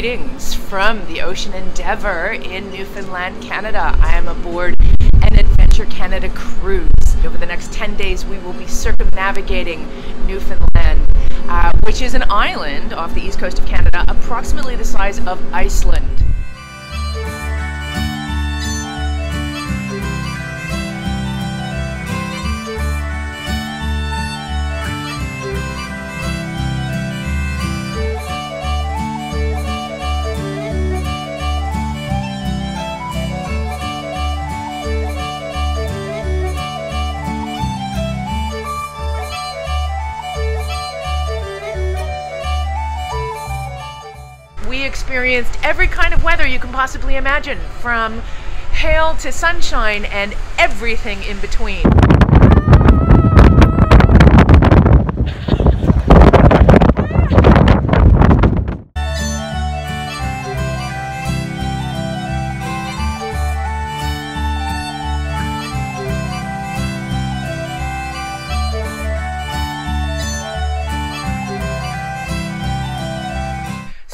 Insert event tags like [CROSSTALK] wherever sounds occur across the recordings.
Greetings from the Ocean Endeavour in Newfoundland, Canada. I am aboard an Adventure Canada cruise. Over the next 10 days, we will be circumnavigating Newfoundland, uh, which is an island off the east coast of Canada, approximately the size of Iceland. Experienced every kind of weather you can possibly imagine, from hail to sunshine and everything in between.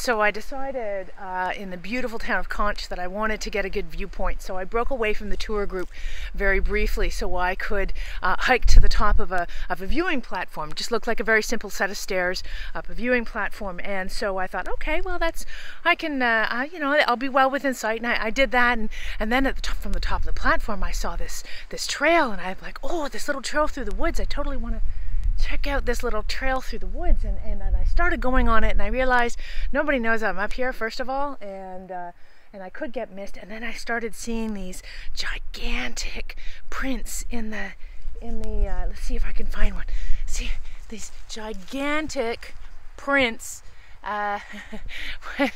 So I decided uh, in the beautiful town of Conche that I wanted to get a good viewpoint. So I broke away from the tour group very briefly so I could uh, hike to the top of a, of a viewing platform. Just looked like a very simple set of stairs up a viewing platform. And so I thought, okay, well that's, I can, uh, I, you know, I'll be well within sight. And I, I did that. And, and then at the top, from the top of the platform, I saw this, this trail and I'm like, oh, this little trail through the woods. I totally want to check out this little trail through the woods and, and, and, I started going on it and I realized nobody knows I'm up here first of all and uh, and I could get missed and then I started seeing these gigantic prints in the in the uh, let's see if I can find one. See these gigantic prints uh, [LAUGHS]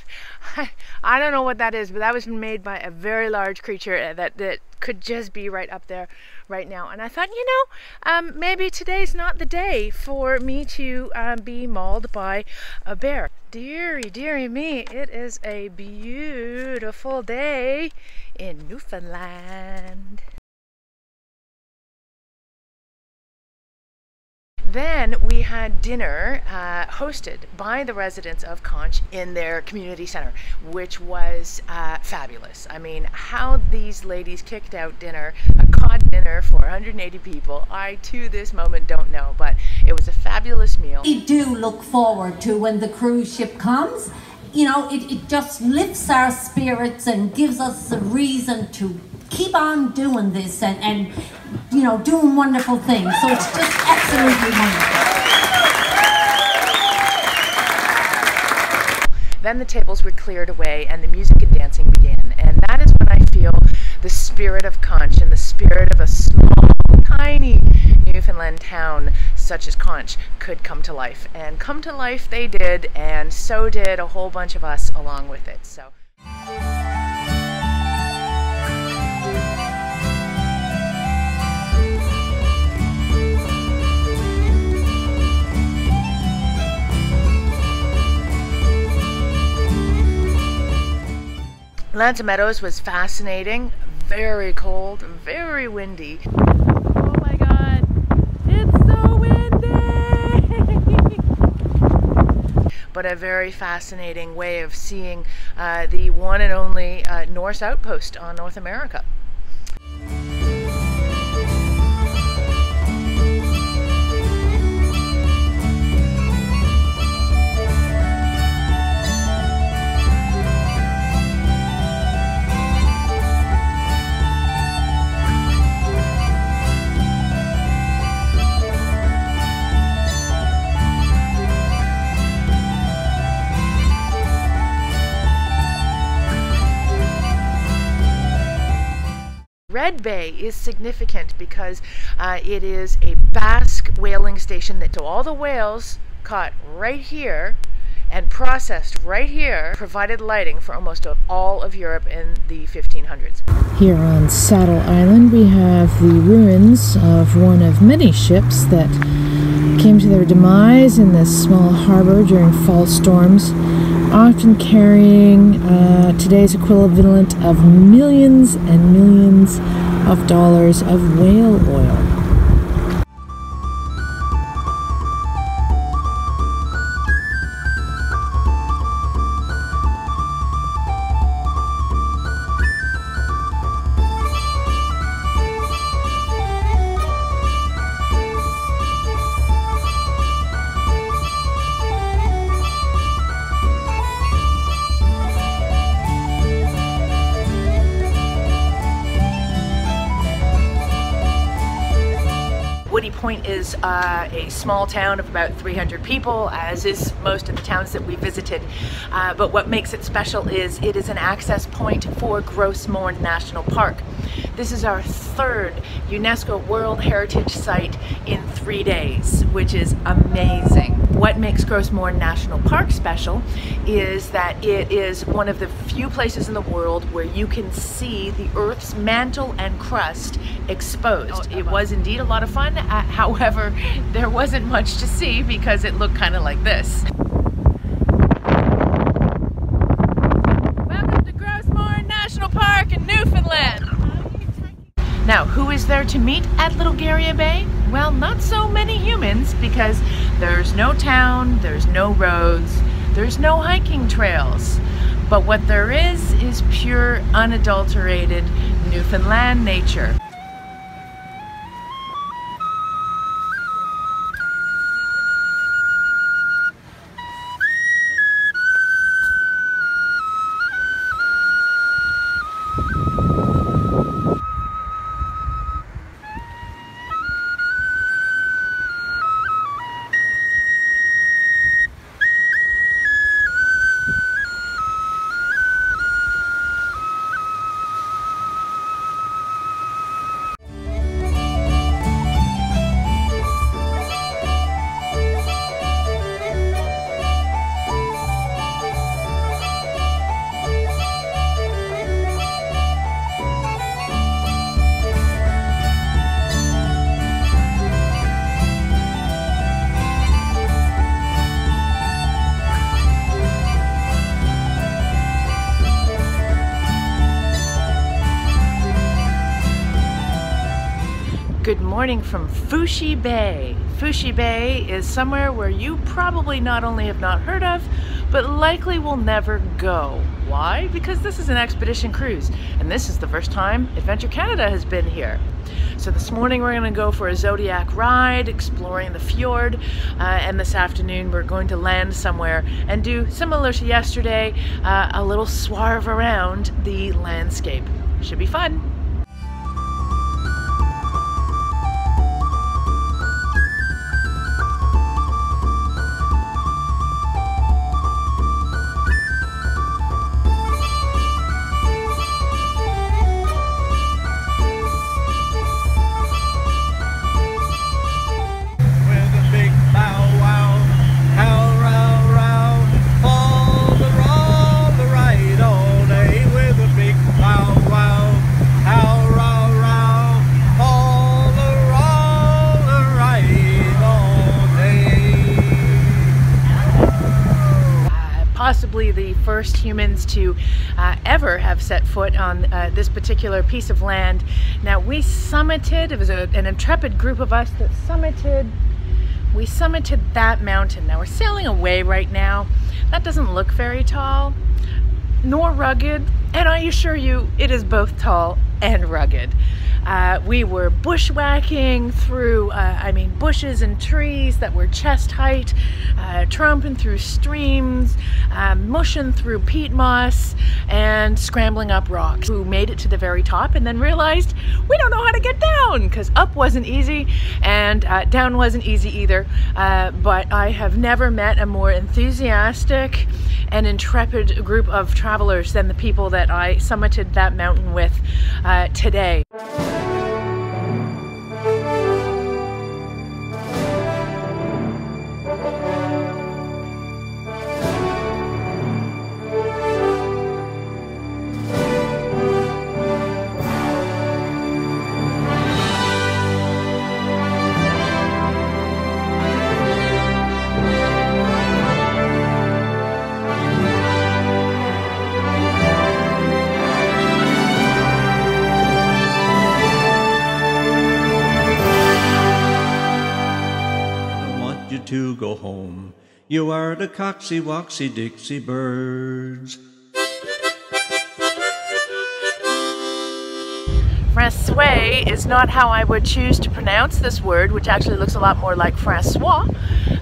I don't know what that is, but that was made by a very large creature that, that could just be right up there right now. And I thought, you know, um, maybe today's not the day for me to um, be mauled by a bear. Deary, deary me, it is a beautiful day in Newfoundland. Then we had dinner uh, hosted by the residents of Conche in their community center, which was uh, fabulous. I mean, how these ladies kicked out dinner, a cod dinner for 180 people, I to this moment don't know, but it was a fabulous meal. We do look forward to when the cruise ship comes. You know, it, it just lifts our spirits and gives us a reason to keep on doing this and, and you know, doing wonderful things. So it's just absolutely wonderful. Then the tables were cleared away and the music and dancing began. And that is when I feel the spirit of Conche and the spirit of a small, tiny Newfoundland town such as Conche could come to life. And come to life they did, and so did a whole bunch of us along with it. So. Aux Meadows was fascinating, very cold, very windy. Oh my god, it's so windy! [LAUGHS] but a very fascinating way of seeing uh, the one and only uh, Norse outpost on North America. Bay is significant because uh, it is a Basque whaling station that to all the whales caught right here and processed right here provided lighting for almost all of Europe in the 1500s. Here on Saddle Island we have the ruins of one of many ships that came to their demise in this small harbor during fall storms, often carrying uh, today's equivalent of millions and millions of dollars of whale oil. Point is uh, a small town of about 300 people, as is most of the towns that we visited. Uh, but what makes it special is it is an access point for Gros Morne National Park. This is our third UNESCO World Heritage Site in three days, which is amazing. What makes Gros Morne National Park special is that it is one of the few places in the world where you can see the Earth's mantle and crust exposed. It was indeed a lot of fun, uh, [LAUGHS] however, there wasn't much to see because it looked kind of like this. Welcome to Gros Morne National Park in Newfoundland. Now, who is there to meet at Little Garia Bay? Well, not so many humans because there's no town, there's no roads, there's no hiking trails. But what there is is pure, unadulterated Newfoundland nature. Morning from Facheux Bay. Facheux Bay is somewhere where you probably not only have not heard of, but likely will never go. Why? Because this is an expedition cruise, and this is the first time Adventure Canada has been here. So this morning we're going to go for a Zodiac ride, exploring the fjord, uh, and this afternoon we're going to land somewhere and do, similar to yesterday, uh, a little swerve around the landscape. Should be fun. First humans to uh, ever have set foot on uh, this particular piece of land. Now we summited, it was a, an intrepid group of us that summited, we summited that mountain. Now we're sailing away right now. That doesn't look very tall, nor rugged, and I assure you it is both tall and rugged. Uh, we were bushwhacking through, uh, I mean, bushes and trees that were chest height, uh, tromping through streams, uh, mushing through peat moss, and scrambling up rocks. We made it to the very top and then realized we don't know how to get down because up wasn't easy and uh, down wasn't easy either. Uh, but I have never met a more enthusiastic and intrepid group of travelers than the people that I summited that mountain with today. You to go home. You are the coxy woxy Dixie birds. Francois is not how I would choose to pronounce this word, which actually looks a lot more like Francois,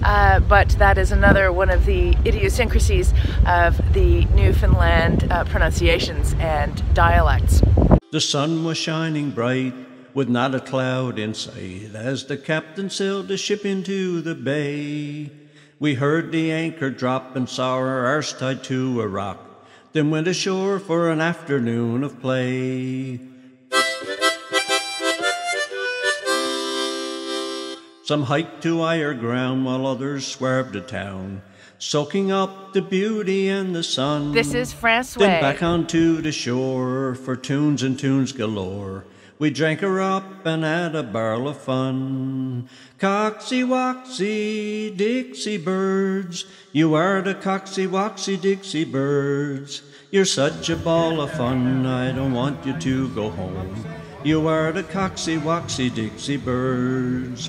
uh, but that is another one of the idiosyncrasies of the Newfoundland uh, pronunciations and dialects. The sun was shining bright with not a cloud in sight as the captain sailed the ship into the bay. We heard the anchor drop and saw our arse tied to a rock, then went ashore for an afternoon of play. Some hiked to higher ground while others swerved to town, soaking up the beauty and the sun. This is Francois. Then back onto the shore for tunes and tunes galore. We drank her up and had a barrel of fun. Coxy woxie Dixie birds, you are the coxy woxie Dixie birds. You're such a ball of fun, I don't want you to go home. You are the coxy woxie Dixie birds.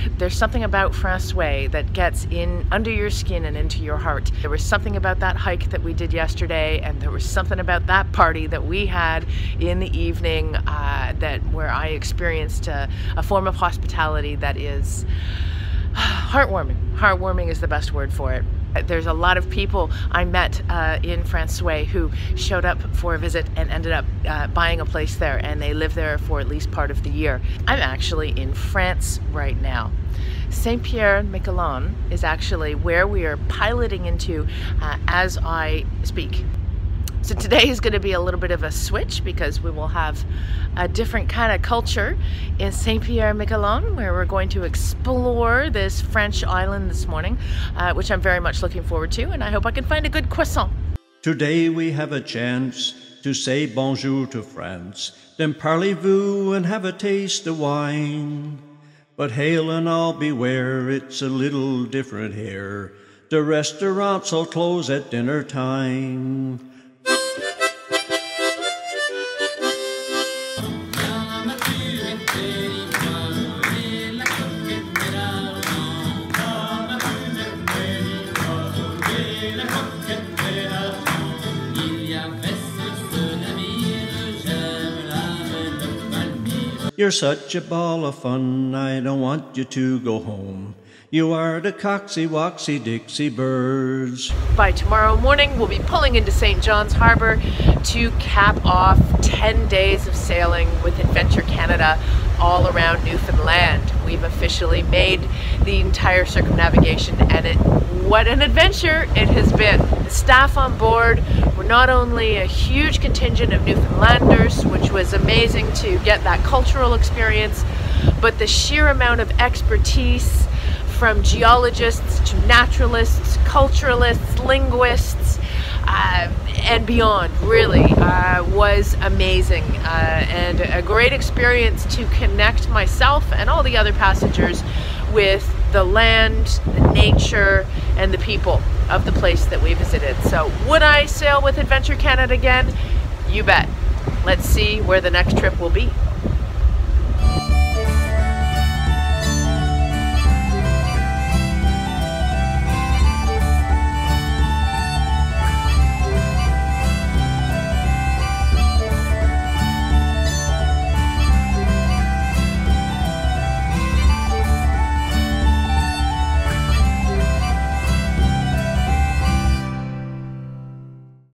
there's something about Francois that gets in under your skin and into your heart. There was something about that hike that we did yesterday, and there was something about that party that we had in the evening uh, that where I experienced a, a form of hospitality that is [SIGHS] heartwarming. Heartwarming is the best word for it. There's a lot of people I met uh, in Francois who showed up for a visit and ended up uh, buying a place there, and they live there for at least part of the year. I'm actually in France right now. Saint Pierre Miquelon is actually where we are piloting into uh, as I speak. So today is going to be a little bit of a switch because we will have a different kind of culture in Saint Pierre Miquelon where we're going to explore this French island this morning, uh, which I'm very much looking forward to, and I hope I can find a good croissant. Today we have a chance to say bonjour to France, then parlez-vous and have a taste of wine. But hail and all beware, it's a little different here. The restaurants all close at dinner time. You're such a ball of fun, I don't want you to go home. You are the coxie woxie Dixie birds. By tomorrow morning, we'll be pulling into St. John's Harbor to cap off 10 days of sailing with Adventure Canada all around Newfoundland. We've officially made the entire circumnavigation and it, what an adventure it has been. The staff on board were not only a huge contingent of Newfoundlanders, which was amazing to get that cultural experience, but the sheer amount of expertise from geologists to naturalists, culturalists, linguists, uh, and beyond really uh, was amazing uh, and a great experience to connect myself and all the other passengers with the land, the nature, and the people of the place that we visited. So, would I sail with Adventure Canada again? You bet. Let's see where the next trip will be.